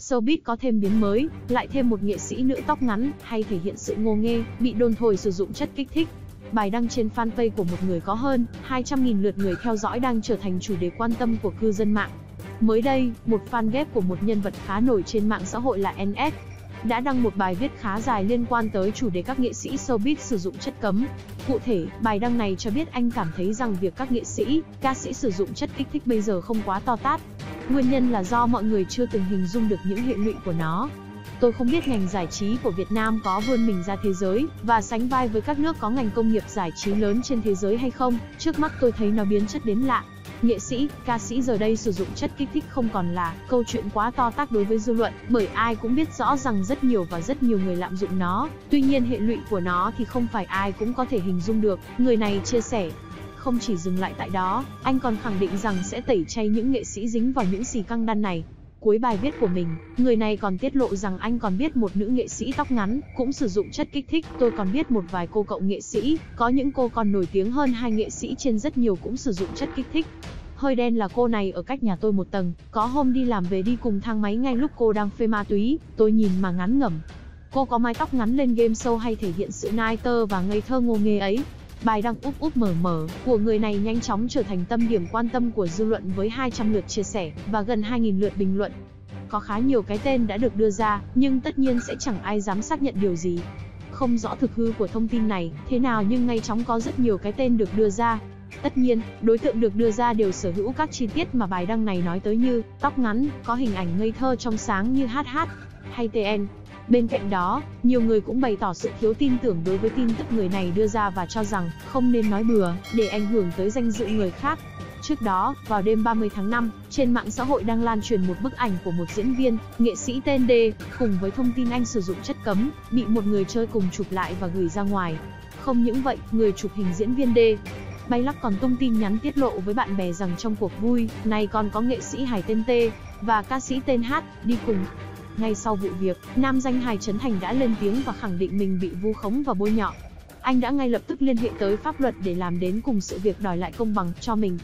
Showbiz có thêm biến mới, lại thêm một nghệ sĩ nữ tóc ngắn, hay thể hiện sự ngô nghê, bị đồn thổi sử dụng chất kích thích. Bài đăng trên fanpage của một người có hơn 200.000 lượt người theo dõi đang trở thành chủ đề quan tâm của cư dân mạng. Mới đây, một fan ghép của một nhân vật khá nổi trên mạng xã hội là NS đã đăng một bài viết khá dài liên quan tới chủ đề các nghệ sĩ showbiz sử dụng chất cấm. Cụ thể, bài đăng này cho biết anh cảm thấy rằng việc các nghệ sĩ, ca sĩ sử dụng chất kích thích bây giờ không quá to tát. Nguyên nhân là do mọi người chưa từng hình dung được những hệ lụy của nó. Tôi không biết ngành giải trí của Việt Nam có vươn mình ra thế giới và sánh vai với các nước có ngành công nghiệp giải trí lớn trên thế giới hay không. Trước mắt tôi thấy nó biến chất đến lạ. Nghệ sĩ, ca sĩ giờ đây sử dụng chất kích thích không còn là câu chuyện quá to tác đối với dư luận, bởi ai cũng biết rõ rằng rất nhiều và rất nhiều người lạm dụng nó. Tuy nhiên hệ lụy của nó thì không phải ai cũng có thể hình dung được. Người này chia sẻ, không chỉ dừng lại tại đó, anh còn khẳng định rằng sẽ tẩy chay những nghệ sĩ dính vào những xì căng đan này. Cuối bài viết của mình, người này còn tiết lộ rằng anh còn biết một nữ nghệ sĩ tóc ngắn, cũng sử dụng chất kích thích. Tôi còn biết một vài cô cậu nghệ sĩ, có những cô còn nổi tiếng hơn hai nghệ sĩ trên rất nhiều cũng sử dụng chất kích thích. Hơi đen là cô này ở cách nhà tôi một tầng, có hôm đi làm về đi cùng thang máy ngay lúc cô đang phê ma túy, tôi nhìn mà ngán ngẩm. Cô có mái tóc ngắn lên game show hay thể hiện sự nai tơ và ngây thơ ngô nghê ấy, Bài đăng úp úp mở mở của người này nhanh chóng trở thành tâm điểm quan tâm của dư luận với 200 lượt chia sẻ và gần 2.000 lượt bình luận. Có khá nhiều cái tên đã được đưa ra, nhưng tất nhiên sẽ chẳng ai dám xác nhận điều gì. Không rõ thực hư của thông tin này, thế nào nhưng ngay chóng có rất nhiều cái tên được đưa ra. Tất nhiên, đối tượng được đưa ra đều sở hữu các chi tiết mà bài đăng này nói tới như tóc ngắn, có hình ảnh ngây thơ trong sáng như HH hay TN, Bên cạnh đó, nhiều người cũng bày tỏ sự thiếu tin tưởng đối với tin tức người này đưa ra và cho rằng không nên nói bừa, để ảnh hưởng tới danh dự người khác. Trước đó, vào đêm 30 tháng 5, trên mạng xã hội đang lan truyền một bức ảnh của một diễn viên, nghệ sĩ tên D, cùng với thông tin anh sử dụng chất cấm, bị một người chơi cùng chụp lại và gửi ra ngoài. Không những vậy, người chụp hình diễn viên D Bay lắc còn tung tin nhắn tiết lộ với bạn bè rằng trong cuộc vui này còn có nghệ sĩ hải tên T và ca sĩ tên H đi cùng. Ngay sau vụ việc, nam danh hài Trấn Thành đã lên tiếng và khẳng định mình bị vu khống và bôi nhọ. Anh đã ngay lập tức liên hệ tới pháp luật để làm đến cùng sự việc đòi lại công bằng cho mình.